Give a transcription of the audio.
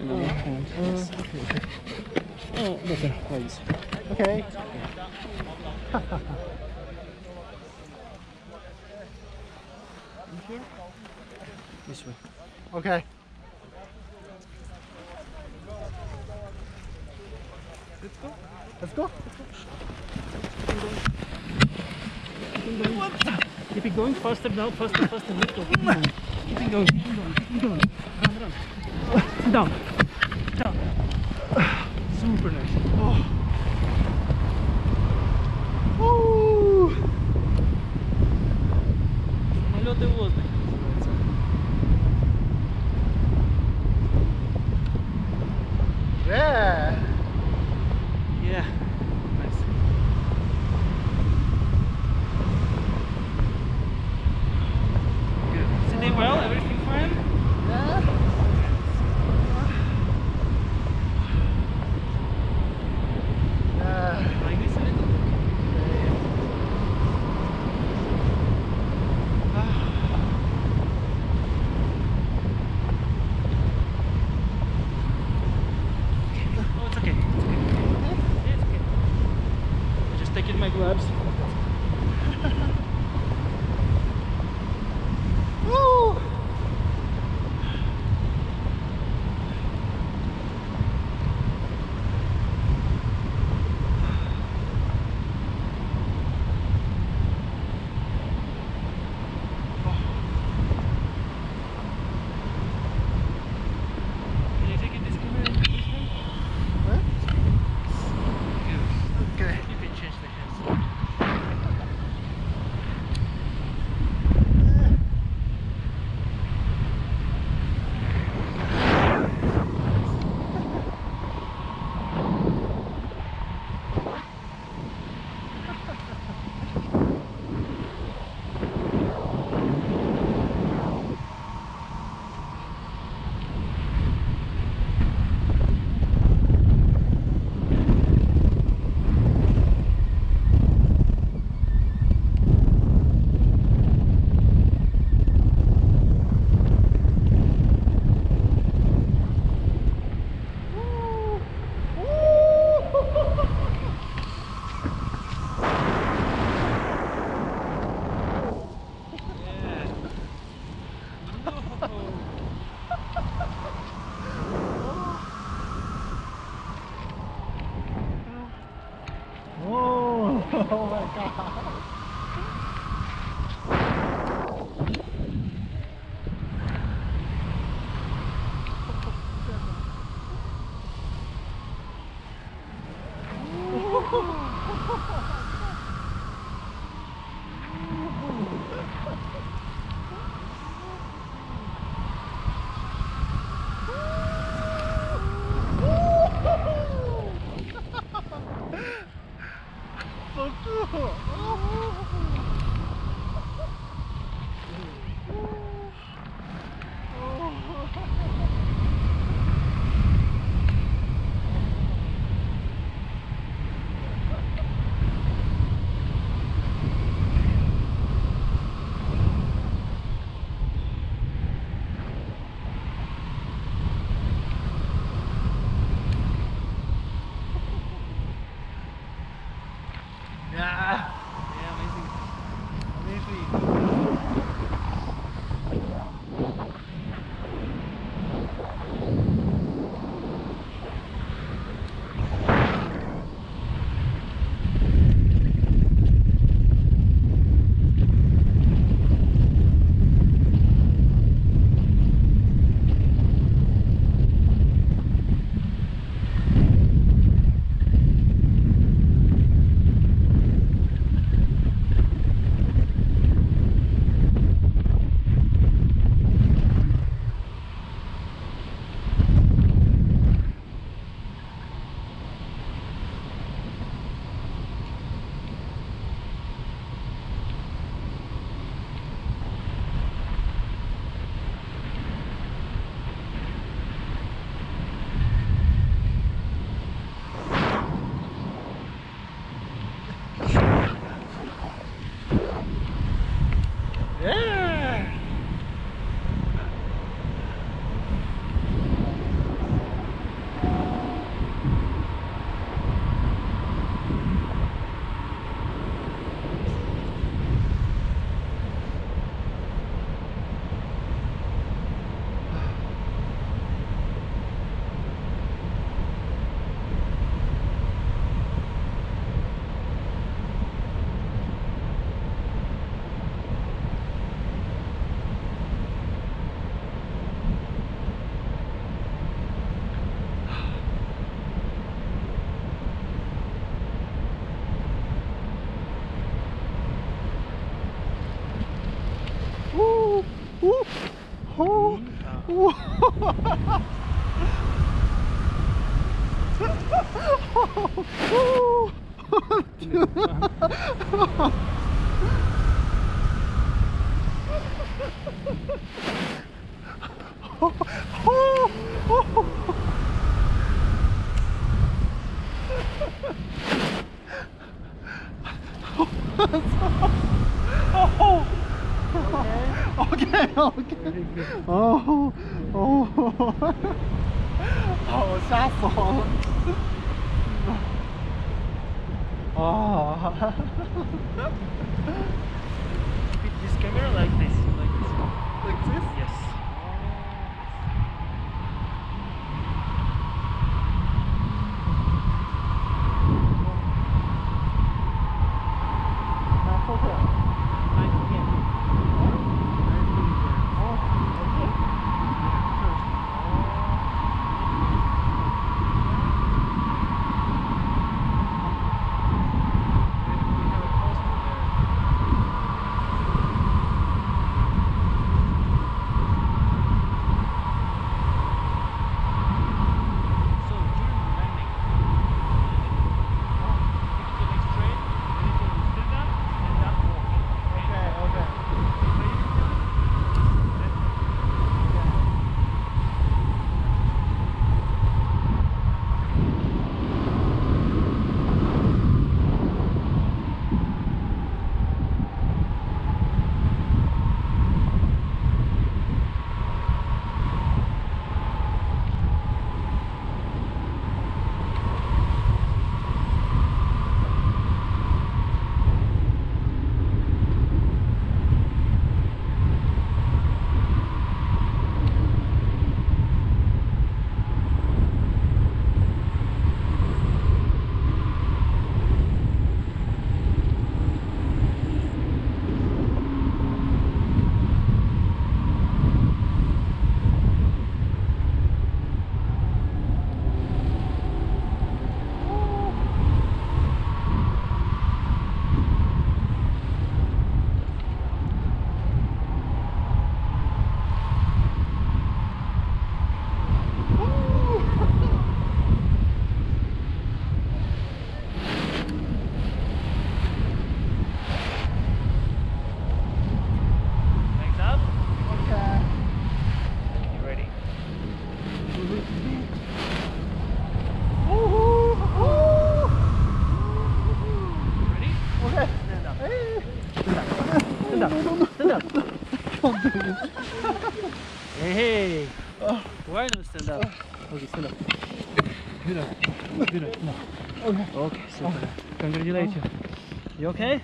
in the left hand. Yes. Oh, better, please. Okay. This way. Okay. Let's go. Let's go. Keep it going faster now, faster, faster. Let's go. Keep it going. Keep it going. Keep it going. Keep it going. Run, run. Down. Down. Super nice. Oh. Oh, my god. cool. 오! 오! 오! oh 오케이 오케이. 어어 쌌어 아. Okay. Stand up. Hey. Stand up. Stand up. Hey, hey. Oh. Why not stand up? Okay, stand up. Good enough. Good enough. No. Okay. Okay, super. Congratulations. You okay?